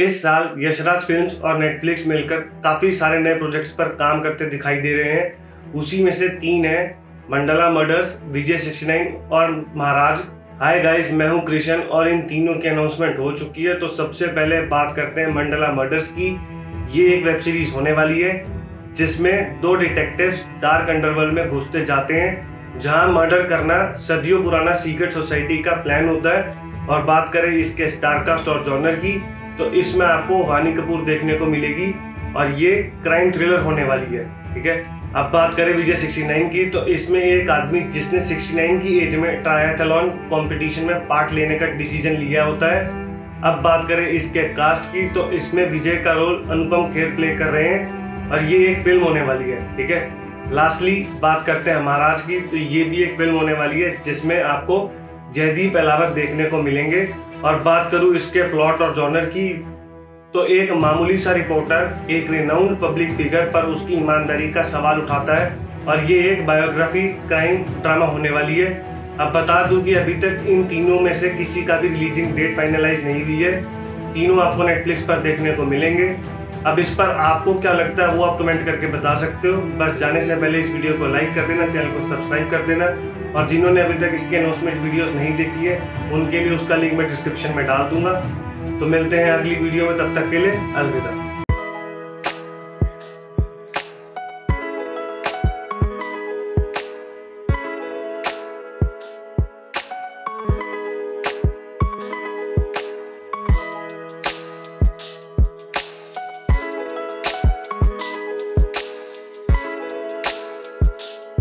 इस साल यशराज फिल्म्स और नेटफ्लिक्स मिलकर काफ़ी सारे नए प्रोजेक्ट्स पर काम करते दिखाई दे रहे हैं। उसी में से तीन है, मंडला मर्डर्स, विजय नाइन और महाराज। हाय गाइस मैं हूँ कृष्ण और इन तीनों की अनाउंसमेंट हो चुकी है तो सबसे पहले बात करते हैं मंडला मर्डर्स की। ये एक वेब सीरीज़ होने वाली है, जिसमें दो डिटेक्टिव्स डार्क अंडरवर्ल्ड में घुसते जाते हैं, जहाँ मर्डर करना सदियों पुराना सीक्रेट सोसाइटी का प्लान होता है। और बात करें इसके स्टारकास्ट और जॉनर की तो इसमें आपको वानी कपूर देखने को मिलेगी और ये क्राइम थ्रिलर होने वाली है, ठीक है? अब बात करें विजय 69 की तो इसमें एक आदमी जिसने 69 की एज में ट्रायथलॉन कंपटीशन में पार्ट लेने का डिसीज़न लिया होता है। अब बात करें इसके कास्ट की तो इसमें विजय का रोल अनुपम खेर प्ले कर रहे हैं और ये एक फ़िल्म होने वाली है, ठीक है? लास्टली बात करते हैं महाराज की तो ये भी एक फ़िल्म होने वाली है, जिसमें आपको जयदीप अलावत देखने को मिलेंगे। और बात करूँ इसके प्लॉट और जॉनर की तो एक मामूली सा रिपोर्टर एक रिनाउंड पब्लिक फिगर पर उसकी ईमानदारी का सवाल उठाता है। और ये एक बायोग्राफी क्राइम ड्रामा होने वाली है। अब बता दूँ कि अभी तक इन तीनों में से किसी का भी रिलीजिंग डेट फाइनलाइज नहीं हुई है। तीनों आपको नेटफ्लिक्स पर देखने को मिलेंगे। अब इस पर आपको क्या लगता है वो आप कमेंट करके बता सकते हो। बस जाने से पहले इस वीडियो को लाइक कर देना चैनल को सब्सक्राइब कर देना। और जिन्होंने अभी तक इसके अनाउंसमेंट वीडियोस नहीं देखी है, उनके लिए उसका लिंक मैं डिस्क्रिप्शन में डाल दूँगा। तो मिलते हैं अगली वीडियो में, तब तक के लिए अलविदा।